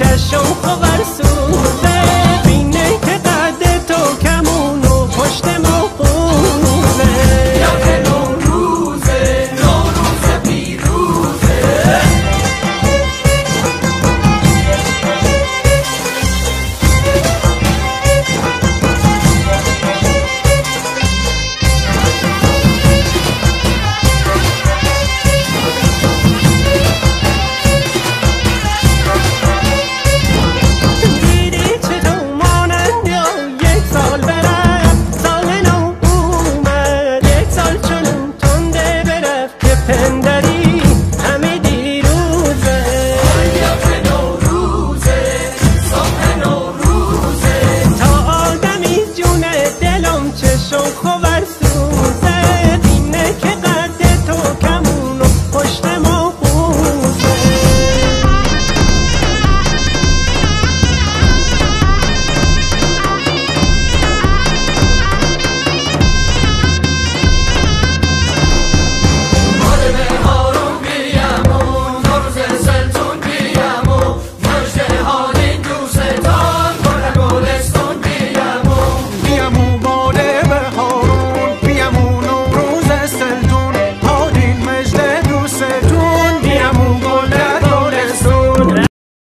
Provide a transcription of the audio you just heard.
家乡河。收获